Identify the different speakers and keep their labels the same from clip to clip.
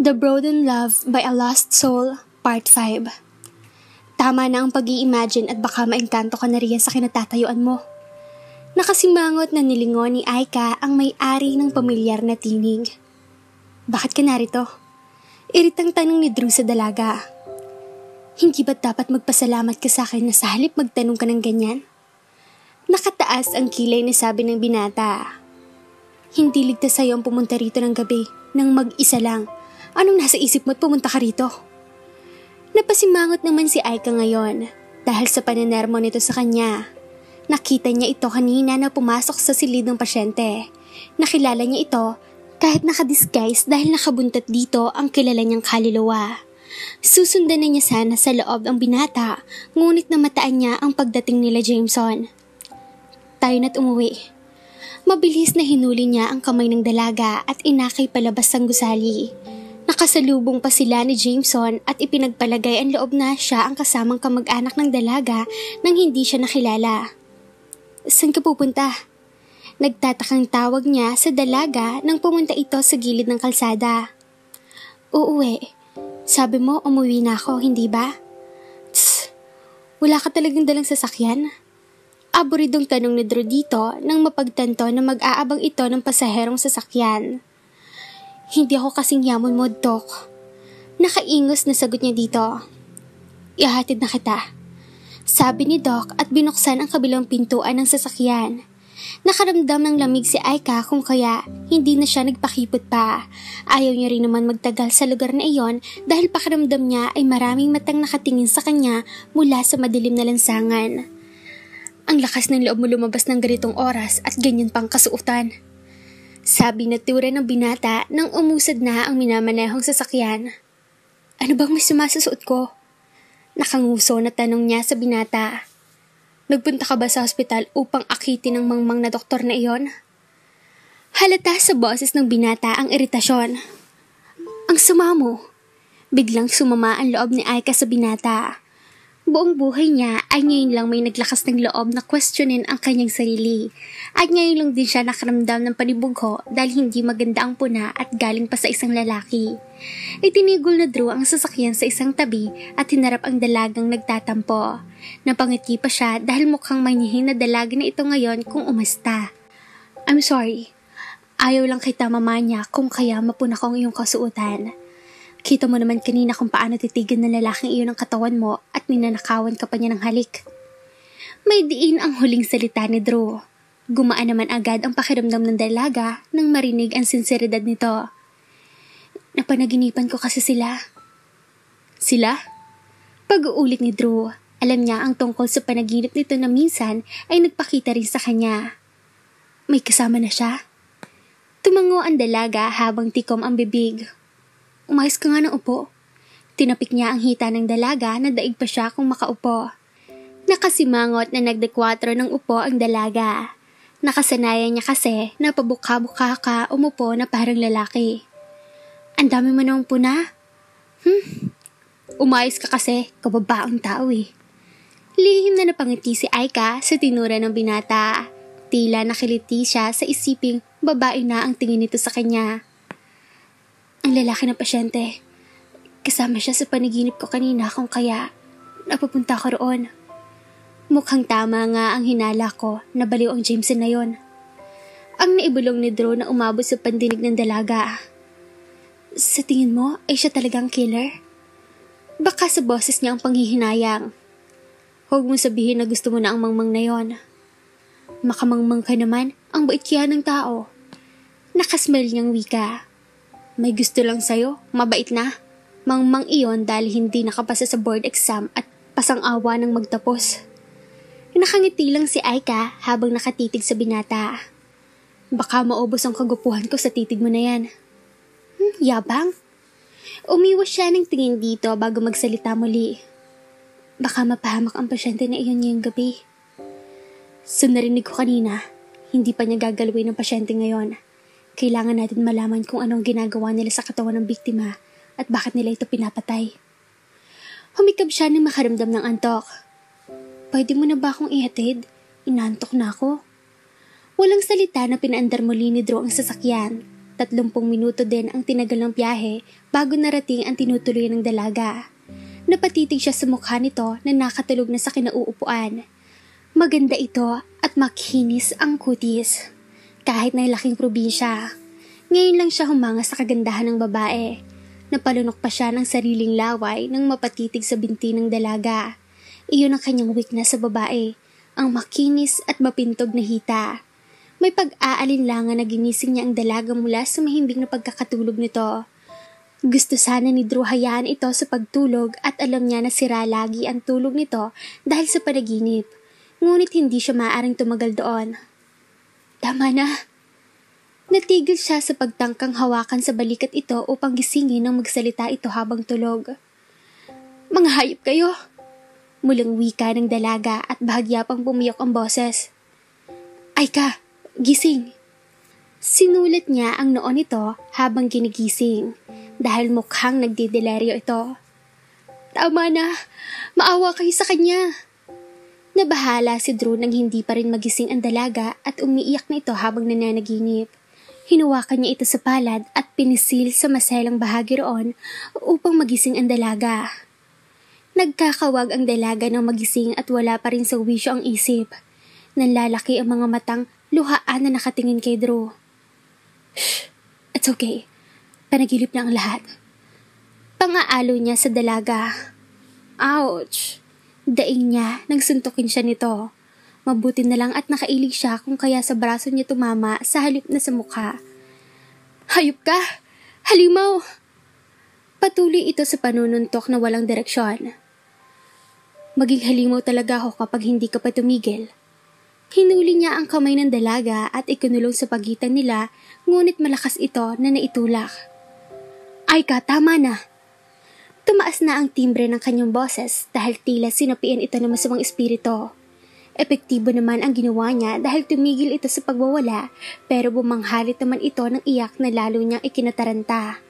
Speaker 1: The Broden Love by a Lost Soul, Part 5 Tama na ang pag imagine at baka maengkanto ka na riyan sa kinatatayuan mo. Nakasimangot na nilingon ni Aika ang may-ari ng pamilyar na tinig. Bakit ka narito? Iritang tanong ni Drew sa dalaga. Hindi ba dapat magpasalamat ka sa akin na sa halip magtanong ka ng ganyan? Nakataas ang kilay na sabi ng binata. Hindi ligtas sa'yo ang pumunta rito ng gabi nang mag-isa lang. Anong nasa isip mo at pumunta ka rito? Napasimangot naman si Aika ngayon dahil sa panenermo nito sa kanya. Nakita niya ito kanina na pumasok sa silid ng pasyente. Nakilala niya ito kahit nakadisguise dahil nakabuntot dito ang kilala niyang kaluluwa. Susundan na niya sana sa loob ang binata, ngunit namataan niya ang pagdating nila Jameson tayo na't umuwi. Mabilis na hinuli niya ang kamay ng dalaga at inakay palabas ang gusali. Nakasalubong pa sila ni Jameson at ipinagpalagay ang loob na siya ang kasamang kamag-anak ng dalaga nang hindi siya nakilala. Saan ka pupunta? Nagtatakang tawag niya sa dalaga nang pumunta ito sa gilid ng kalsada. Uuwi. Sabi mo umuwi na ako, hindi ba? Tss, wala ka talagang dalang sasakyan? Aburidong tanong ni Drew dito nang mapagtanto na mag-aabang ito ng pasaherong sasakyan. Hindi ako kasing yamon mo, Doc. Nakaingos na sagot niya dito. Ihatid na kita. Sabi ni Doc at binuksan ang kabilang pintuan ng sasakyan. Nakaramdam ng lamig si Aika kung kaya hindi na siya nagpakipot pa. Ayaw niya rin naman magtagal sa lugar na iyon dahil pakiramdam niya ay maraming matang nakatingin sa kanya mula sa madilim na lansangan. Ang lakas ng loob mo lumabas ng ganitong oras at ganyan pang kasuotan. Sabi na tura ng binata nang umusad na ang minamanehong sasakyan. Ano bang may sumasasuot ko? Nakanguso na tanong niya sa binata. Nagpunta ka ba sa ospital upang akitin ng mangmang na doktor na iyon? Halata sa boses ng binata ang iritasyon. Ang sama mo. Biglang sumama ang loob ni Aika sa binata. Buong buhay niya ay ngayon lang may naglakas ng loob na questionin ang kanyang sarili. At ngayon lang din siya nakaramdam ng panibugho dahil hindi maganda ang puna at galing pa sa isang lalaki. Itinigol na Drew ang sasakyan sa isang tabi at hinarap ang dalagang nagtatampo. Napangiti pa siya dahil mukhang manyihin na dalaga na ito ngayon kung umasta. I'm sorry. Ayaw lang kita mamanya kung kaya mapuna ko ang iyong kasuotan. Kita mo naman kanina kung paano titigan ng lalaking iyon ang katawan mo at ninanakawan ka pa niya ng halik. May diin ang huling salita ni Drew. Gumaan naman agad ang pakiramdam ng dalaga nang marinig ang sinseridad nito. Napanaginipan ko kasi sila. Sila? Pag-uulit ni Drew, alam niya ang tungkol sa panaginip nito na minsan ay nagpakita rin sa kanya. May kasama na siya. Tumango ang dalaga habang tikom ang bibig. Umayos ka nga ng upo. Tinapik niya ang hita ng dalaga na daig pa siya kung makaupo. Nakasimangot na nagdekwatro ng upo ang dalaga. Nakasanayan niya kasi na pabuka-buka ka umupo na parang lalaki. Ang dami mo namang puna. Hmm, umayos ka kasi, kababaang tao eh. Lihim na napangiti si Aika sa tinura ng binata. Tila nakiliti siya sa isiping babae na ang tingin nito sa kanya. Ang lalaki ng pasyente. Kasama siya sa panaginip ko kanina kung kaya napupunta ko roon. Mukhang tama nga ang hinala ko na baliw ang Jameson na yon. Ang naibulong ni Drew na umabot sa pandinig ng dalaga. Sa tingin mo, ay siya talagang killer? Baka sa boses niya ang panghihinayang. Huwag mo sabihin na gusto mo na ang mangmang na yon. Makamangmang ka naman, ang bait kaya ng tao. Nakasmell niyang wika. May gusto lang sa'yo, mabait na. Mangmang iyon dahil hindi nakapasa sa board exam at pasang-awa ng magtapos. Nakangiti lang si Aika habang nakatitig sa binata. Baka maubos ang kagupuhan ko sa titig mo na yan. Hmm, yabang? Umiwas siya ng tingin dito bago magsalita muli. Baka mapahamak ang pasyente na iyon ngayong gabi. So narinig ko kanina, hindi pa niya gagalawin ng pasyente ngayon. Kailangan natin malaman kung anong ginagawa nila sa katawan ng biktima at bakit nila ito pinapatay. Humikab siya nang makaramdam ng antok. Pwede mo na ba akong ihatid? Inantok na ako. Walang salita na pinaandar muli ni Drew ang sasakyan. tatlumpong minuto din ang tinagal ng biyahe bago narating ang tinutuloy ng dalaga. Napatitig siya sa mukha nito na nakatulog na sa kinauupuan. Maganda ito at makinis ang kutis. Kahit na laking probinsya. Ngayon lang siya humanga sa kagandahan ng babae. Napalunok pa siya ng sariling laway nang mapatitig sa binti ng dalaga. Iyon ang kanyang weakness sa babae, ang makinis at mapintog na hita. May pag-aalinlangan na ginising niya ang dalaga mula sa mahimbing na pagkakatulog nito. Gusto sana ni Drew hayaan ito sa pagtulog at alam niya na sira lagi ang tulog nito dahil sa panaginip. Ngunit hindi siya maaaring tumagal doon. Tama na. Natigil siya sa pagtangkang hawakan sa balikat ito upang gisingin nang magsalita ito habang tulog. Mga hayop kayo! Mulang wika ng dalaga at bahagya pang pumiyok ang boses. Ay ka! Gising! Sinulat niya ang noon nito habang ginigising dahil mukhang nagdideleryo ito. Tama na! Maawa kayo sa kanya! Nabahala si Drew nang hindi pa rin magising ang dalaga at umiiyak na ito habang nananaginip. Hinuwakan niya ito sa palad at pinisil sa maselang bahagi roon upang magising ang dalaga. Nagkakawag ang dalaga ng magising at wala pa rin sa wisyo ang isip. Nanlalaki ang mga matang luhaan na nakatingin kay Drew. Shh! It's okay. Panagilip na ang lahat. Pangaalo niya sa dalaga. Ouch! Daing niya nang suntukin siya nito. Mabuti na lang at nakailig siya kung kaya sa braso niya tumama sa halip na sa mukha. Hayop ka! Halimaw! Patuloy ito sa panununtok na walang direksyon. Maging halimaw talaga ako kapag hindi ka pa tumigil. Hinuli niya ang kamay ng dalaga at ikinulong sa pagitan nila ngunit malakas ito na naitulak. Ay ka, tama na! Tumaas na ang timbre ng kanyang boses dahil tila sinapian ito ng masamang espiritu. Epektibo naman ang ginawa niya dahil tumigil ito sa pagwawala pero bumanghalit naman ito ng iyak na lalo niyang ikinataranta.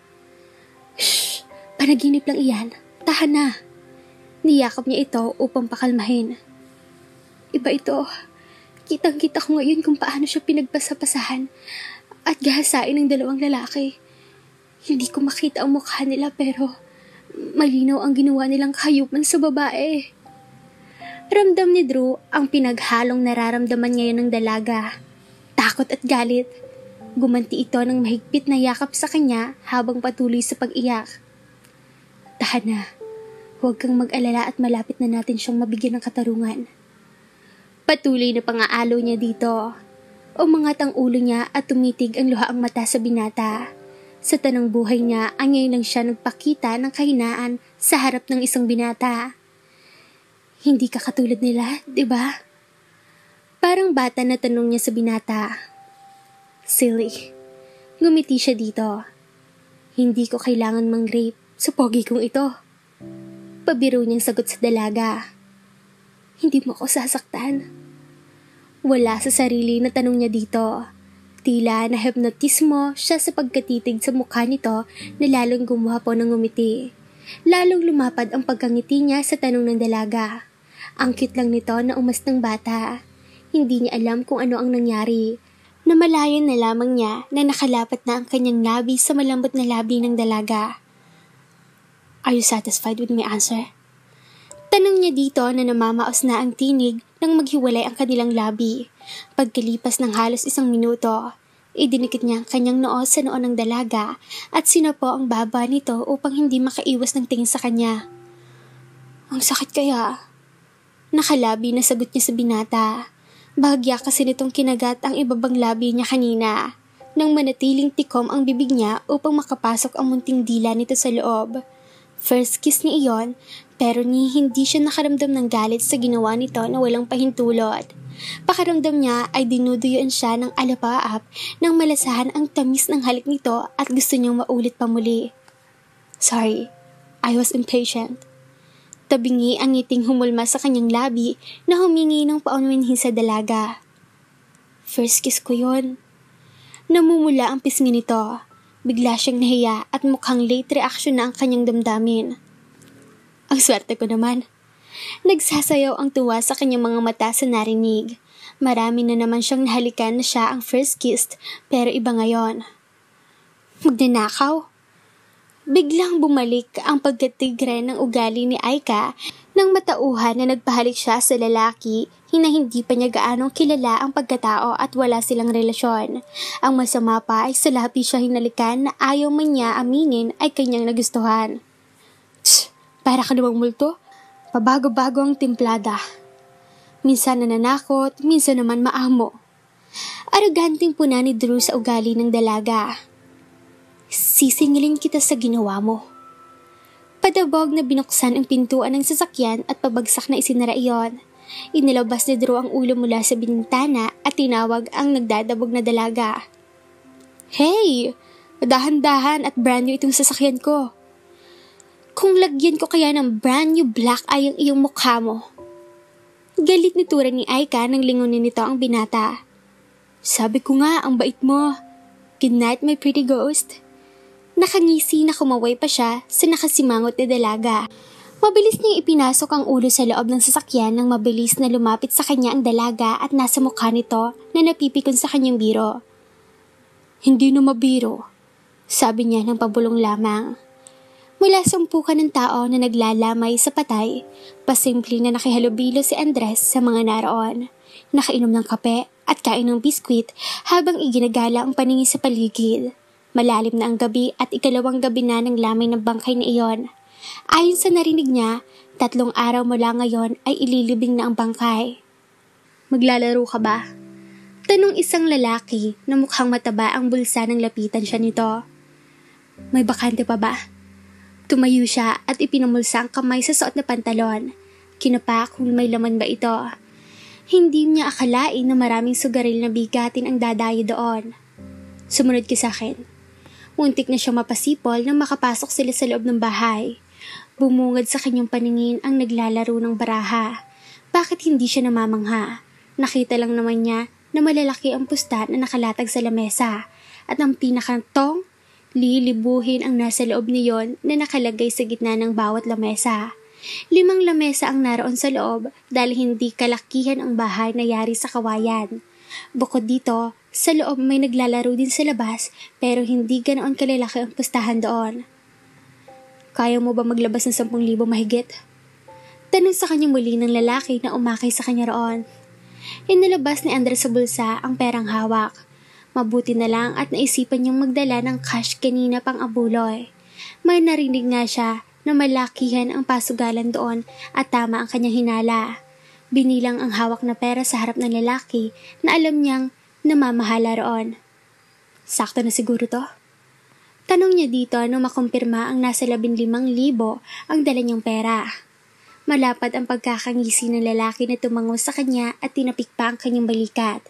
Speaker 1: Shh! Panaginip lang iyan. Tahan na! Niyakap niya ito upang pakalmahin. Iba ito. Kitang-kita ko ngayon kung paano siya pinagpasapasahan at gahasain ng dalawang lalaki. Hindi ko makita ang mukha nila pero malinaw ang ginawa nilang kahayupan sa babae. Ramdam ni Drew ang pinaghalong nararamdaman ngayon ng dalaga. Takot at galit. Gumanti ito ng mahigpit na yakap sa kanya habang patuloy sa pag-iyak. Tahan na. Huwag kang mag-alala at malapit na natin siyang mabigyan ng katarungan. Patuloy na pangaalo niya dito. Umangat ang ulo niya at tumitig ang luha ang mata sa binata. Sa tanang buhay niya, ang ngayon lang siya nagpakita ng kahinaan sa harap ng isang binata. Hindi ka katulad nila, di ba? Parang bata na tanong niya sa binata. Silly. Ngumiti siya dito. Hindi ko kailangan mang-rape sa pogi kong ito. Pabiro niyang sagot sa dalaga. Hindi mo ako sasaktan. Wala sa sarili na tanong niya dito. Tila na hypnotismo siya sa pagkatitig sa mukha nito na lalong gumwapo ng umiti. Lalong lumapad ang pagkangiti niya sa tanong ng dalaga. Ang cute lang nito na umas ng bata. Hindi niya alam kung ano ang nangyari. Namalayan na lamang niya na nakalapat na ang kanyang labi sa malambot na labi ng dalaga. Are you satisfied with my answer? Tanong niya dito na namamaos na ang tinig nang maghiwalay ang kanilang labi. Pagkalipas ng halos isang minuto, idinikit niya ang kanyang noo sa noo ng dalaga at sinapo ang baba nito upang hindi makaiwas ng tingin sa kanya. Ang sakit kaya? Nakalabi na sagot niya sa binata. Bahagya kasi nitong kinagat ang ibabang labi niya kanina nang manatiling tikom ang bibig niya upang makapasok ang munting dila nito sa loob. First kiss ni iyon pero ni hindi siya nakaramdam ng galit sa ginawa nito na walang pahintulot. Pakaramdam niya ay dinuduyuan siya ng alapaap nang malasahan ang tamis ng halik nito at gusto niyang maulit pa muli. Sorry, I was impatient. Tabingi ang ngiting humulma sa kanyang labi na humingi ng paunwinhin sa dalaga. First kiss ko yon. Namumula ang pisngi nito. Bigla siyang nahiya at mukhang late reaction na ang kanyang damdamin. Ang swerte ko naman. Nagsasayaw ang tuwa sa kanyang mga mata sa narinig. Marami na naman siyang nahalikan na siya ang first kiss, pero iba ngayon. Magnanakaw? Biglang bumalik ang pagkatigre ng ugali ni Aika nang matauhan na nagpahalik siya sa lalaki hina hindi pa niya gaanong kilala ang pagkatao at wala silang relasyon. Ang masama pa ay sa lapi siya hinalikan na ayaw man niya aminin ay kanyang nagustuhan. Tsk, para ka namang multo. Pabago-bago ang timplada. Minsan nananakot, minsan naman maamo. Arroganting puna ni Drew sa ugali ng dalaga. Sisingilin kita sa ginawa mo. Padabog na binuksan ang pintuan ng sasakyan at pabagsak na isinara iyon. Inilabas ni Drew ang ulo mula sa bintana at tinawag ang nagdadabog na dalaga. Hey! Dahan-dahan at brand new itong sasakyan ko. Kung lagyan ko kaya ng brand new black eye ang iyong mukha mo. Galit ni Tura ni Aika nang lingunin nito ang binata. Sabi ko nga, ang bait mo. Good night, my pretty ghost. Nakangisi na kumaway pa siya sa nakasimangot na dalaga. Mabilis niyang ipinasok ang ulo sa loob ng sasakyan nang mabilis na lumapit sa kanya ang dalaga at nasa mukha nito na napipikon sa kanyang biro. Hindi na mabiro, sabi niya ng pabulong lamang. Mula sa umpukan ng tao na naglalamay sa patay, pasimple na nakihalubilo si Andres sa mga naroon. Nakainom ng kape at kain ng biskwit habang iginagala ang paningin sa paligid. Malalim na ang gabi at ikalawang gabi na ng lamay ng bangkay na iyon. Ayon sa narinig niya, tatlong araw mula ngayon ay ililibing na ang bangkay. Maglalaro ka ba? Tanong isang lalaki na mukhang mataba ang bulsa ng lapitan siya nito. May bakante pa ba? Tumayo siya at ipinamulsa ang kamay sa suot na pantalon. Kinapa kung may laman ba ito. Hindi niya akalain na maraming sugaril na bigatin ang dadayo doon. Sumunod ka sa akin. Muntik na siyang mapasipol nang makapasok sila sa loob ng bahay. Bumungad sa kanyang paningin ang naglalaro ng baraha. Bakit hindi siya namamangha? Nakita lang naman niya na malalaki ang pusta na nakalatag sa lamesa at ang pinakantong lilibuhin ang nasa loob niyon na nakalagay sa gitna ng bawat lamesa. Limang lamesa ang naroon sa loob dahil hindi kalakihan ang bahay na yari sa kawayan. Bukod dito, sa loob may naglalaro din sa labas pero hindi ganoon kalalaki ang pustahan doon. Kaya mo ba maglabas ng 10,000 mahigit? Tanong sa kanya muli ng lalaki na umakay sa kanya roon. Inilabas ni Andres sa bulsa ang perang hawak. Mabuti na lang at naisipan niyang magdala ng cash kanina pang abuloy. May narinig nga siya na malakihan ang pasugalan doon at tama ang kanyang hinala. Binilang ang hawak na pera sa harap ng lalaki na alam niyang namamahala roon. Sakto na siguro to? Tanong niya dito nung makumpirma ang nasa labinlimang libo ang dala niyang pera. Malapad ang pagkakangisi ng lalaki na tumango sa kanya at tinapik pa ang kanyang balikat.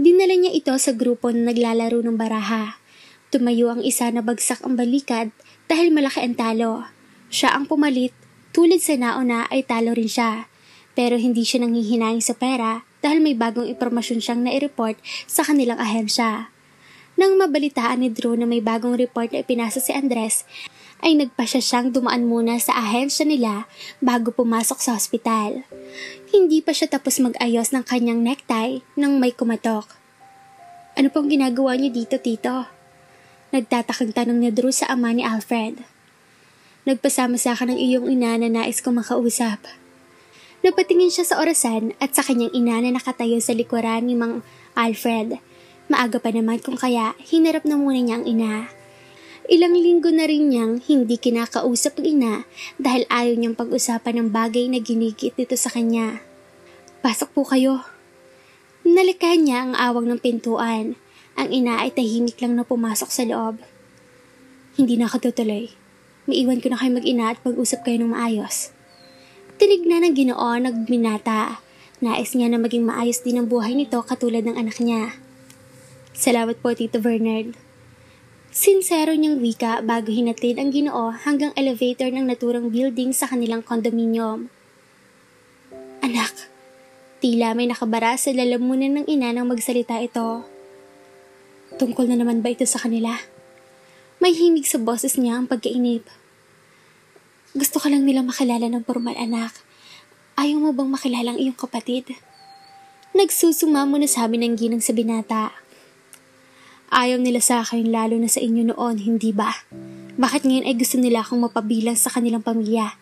Speaker 1: Dinala niya ito sa grupo na naglalaro ng baraha. Tumayo ang isa na bagsak ang balikat dahil malaki ang talo. Siya ang pumalit, tulad sa nauna ay talo rin siya. Pero hindi siya nanghihinayang sa pera dahil may bagong impormasyon siyang nai-report sa kanilang ahensya. Nang mabalitaan ni Drew na may bagong report na ipinasa si Andres, ay nagpasya siyang dumaan muna sa ahensya nila bago pumasok sa ospital. Hindi pa siya tapos mag-ayos ng kanyang necktie nang may kumatok. Ano pong ginagawa niyo dito, tito? Nagtatakang tanong ni Drew sa ama ni Alfred. Nagpasama sa akin ng iyong ina na nais kong makausap. Napatingin siya sa orasan at sa kanyang ina na nakatayo sa likuran ni Mang Alfred. Maaga pa naman kung kaya hinarap na muna niya ang ina. Ilang linggo na rin niyang hindi kinakausap ang ina dahil ayaw niyang pag-usapan ng bagay na ginigit dito sa kanya. Pasok po kayo. Nalikan niya ang awang ng pintuan. Ang ina ay tahimik lang na pumasok sa loob. Hindi na ako. Maiwan ko na kayo mag-ina at pag-usap kayo ng maayos. Tinignan ng ginoo nagminata. Nais niya na maging maayos din ang buhay nito katulad ng anak niya. Salamat po, Tito Bernard. Sinsero niyang wika bago hinatid ang ginoo hanggang elevator ng naturang building sa kanilang kondominium. Anak, tila may nakabara sa lalamunan ng ina nang magsalita ito. Tungkol na naman ba ito sa kanila? May himig sa boses niya ang pagkainip. Gusto ka lang nilang makilala ng formal anak. Ayaw mo bang makilala ang iyong kapatid? Nagsusuma mo na sabi ng ginang sa binata. Ayaw nila sa akin lalo na sa inyo noon, hindi ba? Bakit ngayon ay gusto nila akong mapabilang sa kanilang pamilya?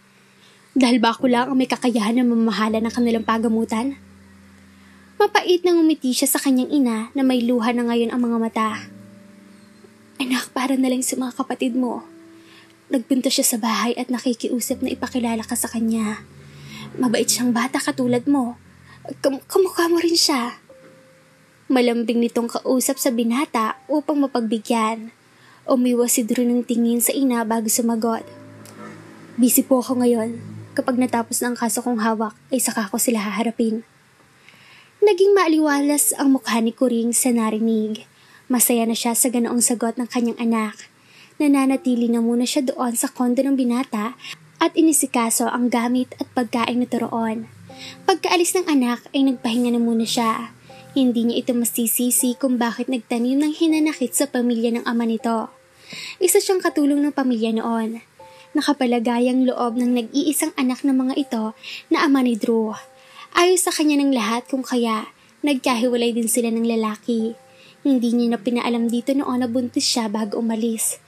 Speaker 1: Dahil ba ako lang ang may kakayahan na mamahala ng kanilang pagamutan? Mapait na ngumiti siya sa kanyang ina na may luha na ngayon ang mga mata. Anak, para na lang sa mga kapatid mo. Nagpunta siya sa bahay at nakikiusap na ipakilala ka sa kanya. Mabait siyang bata katulad mo. Kam kamukha mo rin siya. Malambing nitong kausap sa binata upang mapagbigyan. Umiwas si Drew ng tingin sa ina bago sumagot. Busy po ako ngayon. Kapag natapos na ang kaso kong hawak, ay saka ko sila haharapin. Naging maaliwalas ang mukha ni Kuring sa narinig. Masaya na siya sa ganoong sagot ng kanyang anak. Nananatili na muna siya doon sa kondo ng binata at inisikaso ang gamit at pagkain na turoon. Pagkaalis ng anak ay nagpahinga na muna siya. Hindi niya ito masisisi kung bakit nagtanim ng hinanakit sa pamilya ng ama nito. Isa siyang katulong ng pamilya noon. Nakapalagayang loob ng nag-iisang anak ng mga ito na ama ni Drew. Ayos sa kanya ng lahat kung kaya nagkahiwalay din sila ng lalaki. Hindi niya na pinaalam dito noon na buntis siya bago umalis.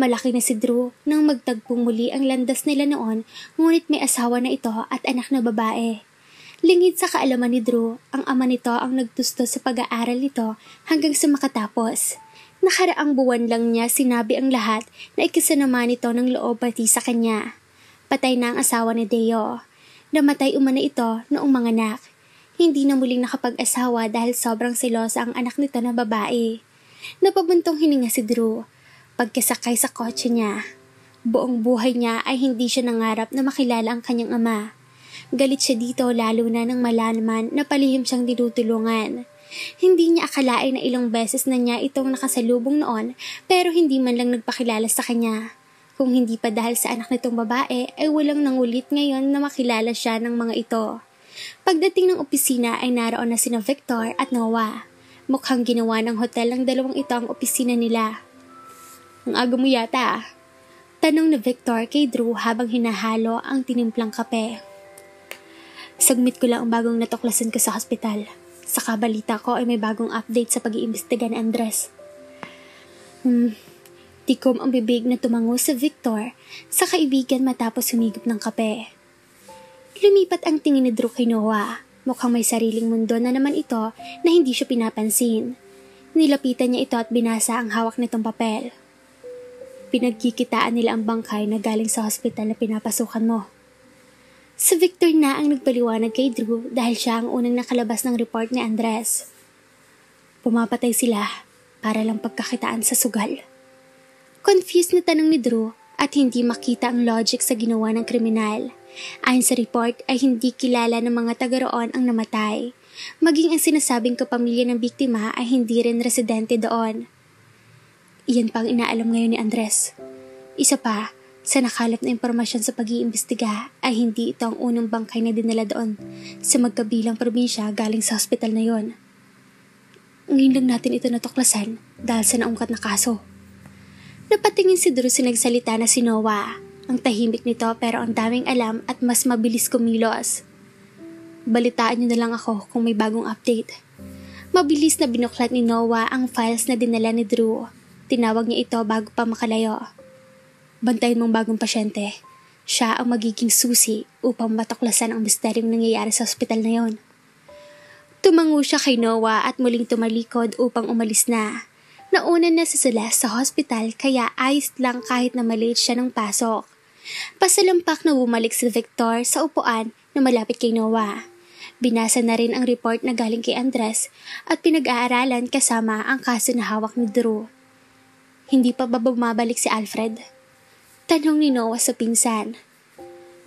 Speaker 1: Malaki na si Drew nang magtagpong muli ang landas nila noon ngunit may asawa na ito at anak na babae. Lingid sa kaalaman ni Drew, ang ama nito ang nagtusto sa pag-aaral nito hanggang sa makatapos. Nakaraang buwan lang niya sinabi ang lahat na ikisanama nito ng loob pati sa kanya. Patay na ang asawa ni Deo. Namatay umana ito noong mga anak. Hindi na muling nakapag-asawa dahil sobrang selosa ang anak nito na babae. Napabuntong hininga si Drew. Pagkasakay sa kotse niya, buong buhay niya ay hindi siya nangarap na makilala ang kanyang ama. Galit siya dito lalo na nang malalaman na palihim siyang dinutulungan. Hindi niya akalain na ilang beses na niya itong nakasalubong noon pero hindi man lang nagpakilala sa kanya. Kung hindi pa dahil sa anak nitong babae, ay walang nangulit ngayon na makilala siya ng mga ito. Pagdating ng opisina ay naroon na sina Victor at Noah. Mukhang ginawa ng hotel ng dalawang ito ang opisina nila. Ang aga mo yata Tanong ni Victor kay Drew habang hinahalo ang tinimplang kape. Sagmit ko lang ang bagong natuklasan ko sa hospital. Sa kabalita ko ay may bagong update sa pag-iimbestiga ni Andres. Hmm, Tikom ang bibig na tumango sa Victor sa kaibigan matapos humigop ng kape. Lumipat ang tingin ni Drew kay Noah. Mukhang may sariling mundo na naman ito na hindi siya pinapansin. Nilapitan niya ito at binasa ang hawak nitong papel. Pinagkikitaan nila ang bangkay na galing sa hospital na pinapasukan mo. Si Victor na ang nagpaliwanag kay Drew dahil siya ang unang nakalabas ng report ni Andres. Pumapatay sila para lang pagkakitaan sa sugal. Confused na tanong ni Drew at hindi makita ang logic sa ginawa ng kriminal. Ayon sa report ay hindi kilala ng mga taga roon ang namatay. Maging ang sinasabing kapamilya ng biktima ay hindi rin residente doon. Iyan pang inaalam ngayon ni Andres. Isa pa, sa nakalap na impormasyon sa pag-iimbestiga ay hindi ito ang unang bangkay na dinala doon sa magkabilang probinsya galing sa hospital na yon. Ngayon lang natin ito natuklasan dahil sa naungkat na kaso. Napatingin si Drew sinagsalita na si Noah. Ang tahimik nito pero ang daming alam at mas mabilis kumilos. Balitaan niyo na lang ako kung may bagong update. Mabilis na binuklat ni Noah ang files na dinala ni Drew. Tinawag niya ito bago pa makalayo. Bantayin mong bagong pasyente. Siya ang magiging susi upang matuklasan ang misteryong nangyayari sa ospital na yon. Tumango siya kay Noah at muling tumalikod upang umalis na. Nauna na sa sila sa hospital kaya ayos lang kahit na malate siya ng pasok. Pasalampak na bumalik si Victor sa upuan na malapit kay Noah. Binasa na rin ang report na galing kay Andres at pinag-aaralan kasama ang kaso na hawak ni Drew. Hindi pa ba bumabalik si Alfred? Tanong ni Noah sa pinsan.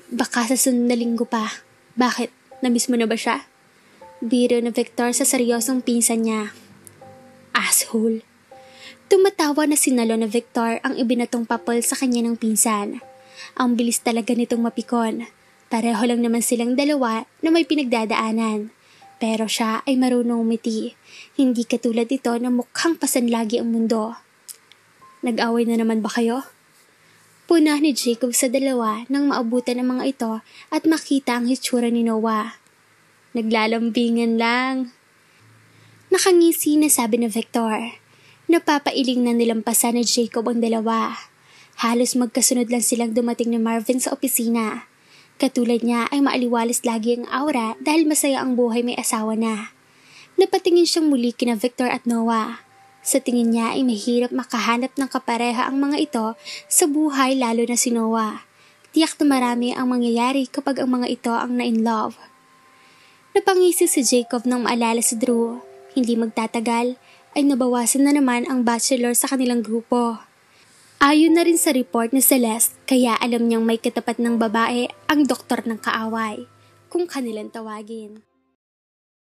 Speaker 1: Baka sa sunod pa. Bakit? Namiss mo na ba siya? Biro na Victor sa seryosong pinsan niya. Asshole. Tumatawa na sinalo na Victor ang ibinatong papel sa kanya ng pinsan. Ang bilis talaga nitong mapikon. Pareho lang naman silang dalawa na may pinagdadaanan. Pero siya ay marunong umiti. Hindi katulad ito na mukhang pasanlagi ang mundo. Nag-away na naman ba kayo? Punah ni Jacob sa dalawa nang maabutan ang mga ito at makita ang hitsura ni Noah. Naglalambingan lang. Nakangisi na sabi ni Victor. Napapailing na nilampasan ni Jacob ang dalawa. Halos magkasunod lang silang dumating ni Marvin sa opisina. Katulad niya ay maaliwalas lagi ang aura dahil masaya ang buhay may asawa na. Napatingin siyang muli kina Victor at Noah. Sa tingin niya ay mahirap makahanap ng kapareha ang mga ito sa buhay lalo na si Noah. Tiyak na marami ang mangyayari kapag ang mga ito ang na-in love. Napangisi si Jacob nang maalala si Drew. Hindi magtatagal ay nabawasan na naman ang bachelor sa kanilang grupo. Ayon na rin sa report ni Celeste kaya alam niyang may katapat ng babae ang doktor ng kaaway kung kanilang tawagin.